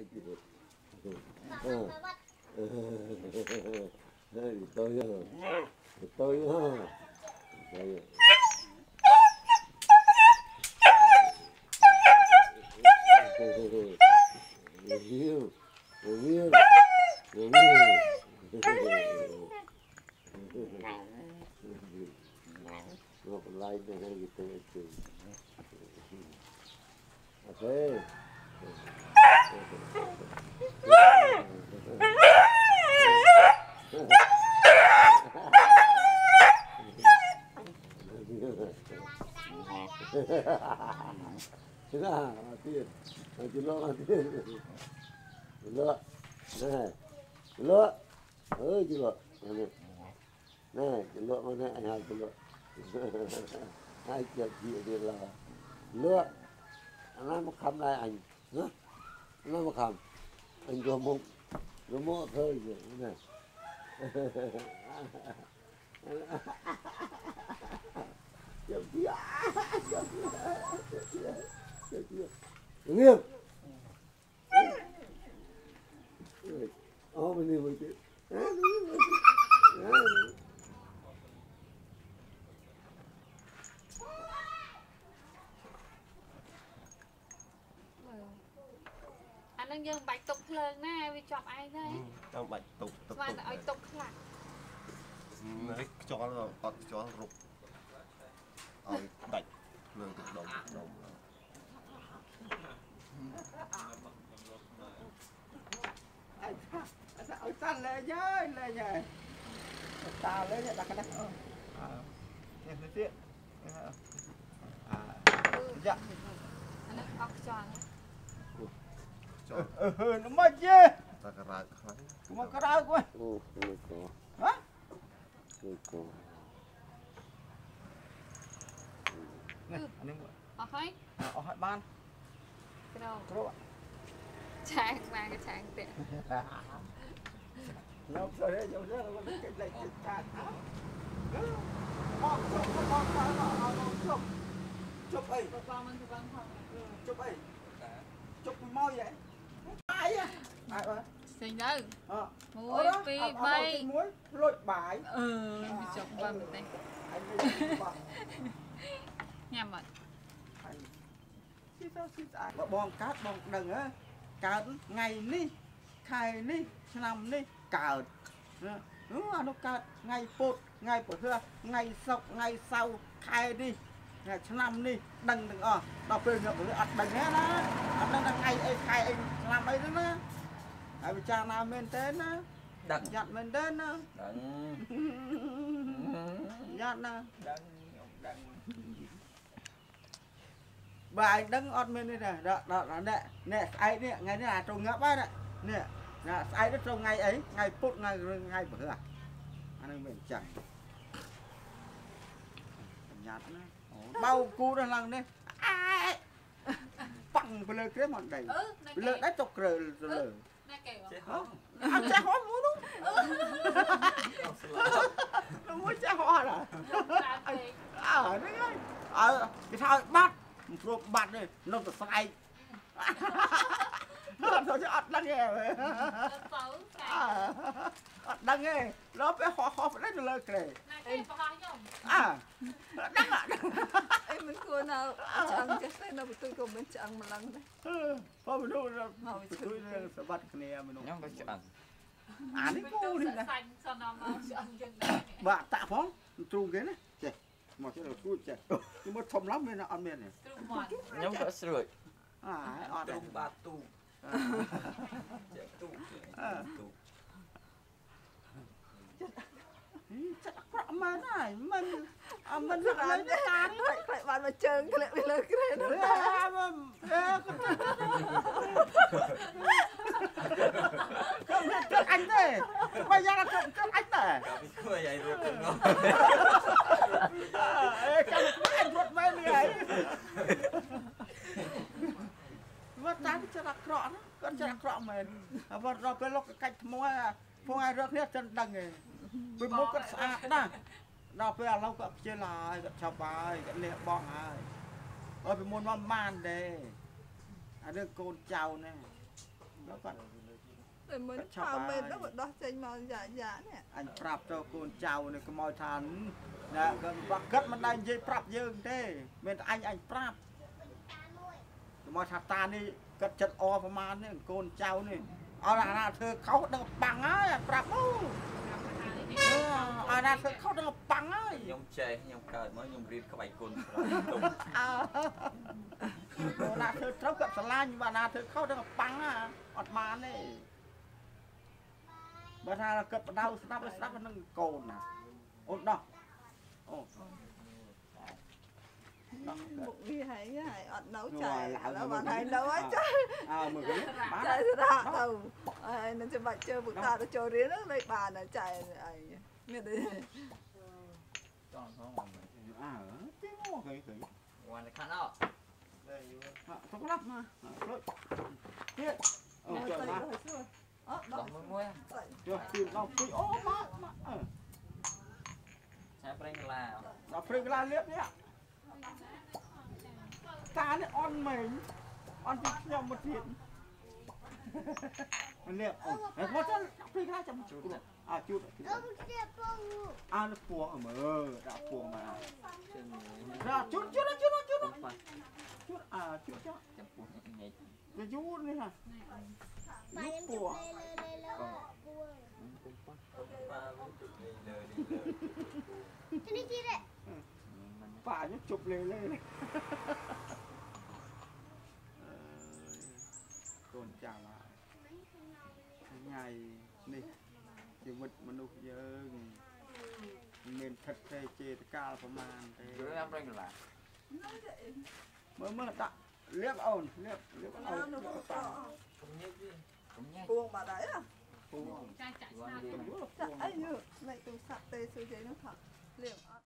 tôi tôi tôi Review, review, review. Ngọc lại đây cái gì tôi chơi. Okay. Sudah, mati. Mati lo mati. Lo. Nah. Lo. Oh, lo. Mana? Nah, lo mana ayah lo. Hai chợ chị đi là lựa nó mà lại anh nó nó mà không anh có một có một thôi rồi nè nghiêm អានឹងយើងបាច់ទុកភ្លើងណាវាជាប់ឯងទៅចង់បាច់ទុកទុកស្មានទុកតែឲ្យទុកខ្លះរិចខ្យល់អត់ខ្យល់រុកឲ្យដាច់លើទឹកដុំដុំ ai sao tan lên nhá lên nhá ta lên nhá đặt cái đó à thế thế thế à dạ អានឹងអត់ខ្យល់ណាខ្យល់ ừ nó mất chứ តែការរើកខ្លាំង cũng mà cái đâu quá ô không có hả không có nè anh em អស់ហើយ ở hai ban ក្រោ rồi ឆាងមកក៏ឆាងទៀត nó rồi đấy rồi đấy nó cái này cái ta mong chụp mong mong mong chụp chụp ấy បងមិនបងផង à ai ơi ផ្សេងទៅ ờ 1 2 3 muối lội bài អឺវាចុកបានទេ anh đi vào ញ៉ាំអត់ស៊ីទៅស៊ីស្អាតបើបងកើតបងដឹងហ៎កើតថ្ងៃនេះខែនេះឆ្នាំនេះកើតណាអឺអានោះកើតថ្ងៃពុធថ្ងៃពហុថ្ងៃសុក្រថ្ងៃសៅរ៍ខែនេះថ្ងៃឆ្នាំនេះដឹងទាំងអស់ដល់ពេលខ្ញុំអត់ដឹងទេណាអត់ដឹងថាថ្ងៃអីខែអីឆ្នាំអីទេណា ហើយពិចារណាមែនទេណាដឹងយ៉ាត់មែនទេណាដឹងយ៉ាត់ណាដឹងខ្ញុំដឹងបើឯងដឹងអត់មានទេណាដល់ដល់នេះនេះស្អែកនេះថ្ងៃនេះអាត្រង់ងាប់ហើយនេះនេះណាស្អែកនេះត្រង់ថ្ងៃអីថ្ងៃពុធថ្ងៃរឿងថ្ងៃពហុអានឹងមិនចឹងបញ្ញត្តិណាបៅគូដល់ឡើងនេះអែប៉ាំងទៅលើគ្រែមកដៃអឺណាទៅលើដៃចុកក្រើលទៅលើ ណាគេបងចេះហហ៎៎អត់ចេះហោះមួយនោះអត់ស្លាប់មួយចេះហោះឡាតាមពេកអើហ្នឹងហើយអើគេថាឲ្យបាត់មិនព្រោះបាត់ទេនៅតែស្អែកអត់ទៅអត់ដឹងទេទៅទៅតែអើអត់ដឹងទេដល់ពេលហោះហោះទៅលើក្រែណាគេបោះខ្ញុំអើដឹងអត់ អីមិនគួរនៅឆ្អឹងចេះទេនៅបន្ទួយក៏មិនឆ្អឹងម្លឹងដែរបើមនុស្សទៅជួយសបាត់គ្នាមនុស្សខ្ញុំក៏ឆ្អឹងអានេះគូនេះណាសាញ់សនំមកឆ្អឹងយើងដែរបាក់តាក់ផងទ្រូងគេណាចេះមកចេះគូចេះគឺមកធំឡំមានអត់មានទេទ្រូងមាត់ខ្ញុំក៏ស្រួយអើអត់ទ្ទេរុំបាតទូចេះទូទូចិត្ត អក្រក់មែនហើយមិនអមិនខ្អលាត់ចទេតានខ្លាចខ្លាចបានមកជើងធ្លាក់ពីលើក្រែអនោះឺមកអឺខ្ញុំមិនទឹកអញទេបើយ៉ាងណាខ្ញុំទឹកអញដែរក៏ពីគួរឲ្យរត់ទៅងអេចាំអញរត់មែននេះហើយមកតាមចិត្តអាក្រក់ណាគាត់ចិត្តអាក្រក់មែនហើយបើដល់ពេលលោកកាច់ថ្មឲ្យភងឲ្យរត់គ្នាចិនដឹងឯង ពីមុខគាត់ស្អាតណាស់ដល់ពេលឥឡូវគាត់ខ្ជិលហើយគាត់ឆាប់ហើយគាត់លះបង់ហើយអើពីមុនមកបានទេអារឿងកូនចៅណាដល់គាត់តែមិនឆាប់ផៅហើយមែនដល់ដោះចេញមកយ៉ាយ៉ានេះអញប្រាប់ទៅកូនចៅនេះកុំឲ្យថាណាគាត់បាក់គិតមិនដែរនិយាយប្រាប់យើងទេមានតែអញអញប្រាប់កុំឲ្យថាតានេះគិតចិត្តអប្រមាណនេះកូនចៅនេះឲ្យអាណាធ្វើខុសដឹងបាំងហើយអញប្រាប់ទៅ អាណាធ្វើខុសដឹងបាំងហើយខ្ញុំចេះខ្ញុំកើតមកខ្ញុំរៀនក្បាច់គុណប្រទុំអើបើណាធ្វើត្រូវគាត់ស្រឡាញ់បើណាធ្វើខុសដឹងបាំងហ่าអត់បានទេបើថាគិតបដៅស្ដាប់ស្ដាប់នឹងកូនណាអូនដោះអូដោះមុខវាហើយហើយអត់នៅនោះចែហើយឡើងដល់មកបានហើយនៅហើយចែអើមើលនេះបានចែស្រាក់ទៅហើយនឹងច្បាច់ជើពុកតាទៅចូលរៀនហ្នឹងលេខបានហើយចែអី មានទេចង់ផងមកអើទីមកគេគេវ៉ាន់ខាត់អត់ទៅក្លាប់មកផ្លុចទៀតអូមកចុះទៅមកហើយសួរអត់ដោដោះះមួយមួយ ចុះគឺដល់ពុយអូមកមកអើឆាប្រេងកលាដល់ព្រឹកឡាលៀបនេះតានេះអន់មែងអន់ពីខ្ញុំមកទៀតលៀបអូហើយគាត់ទៅព្រឹកឡា ចាំជួតអាជួតអានឹងពួងមើលដាក់ពួងមកជើងដាក់ជួតជួតជួតជួតប៉ះជួតអាជួតចុះចាំពោះញ៉ៃទៅយូរនេះហ่ะនេះពួងប៉ះលើលើប៉ាខ្ញុំជប់លេលេកូនចាំហើយថ្ងៃនេះជីវិតមនុស្សយើងមិនមានថិតទេចេតកាលប្រមាណទេយល់ប្រេងកលាមើលមើលដាក់លៀបអូនលៀបលៀបអូនលៀបតាកុំញ៉ៃវាកុំញ៉ៃពួងបាត់ហើយពួងចាចាឆ្លាតទៅយល់ចាពួងអីយូលេខទូរស័ព្ទទេសួរជ័យនោះថាលៀងអត់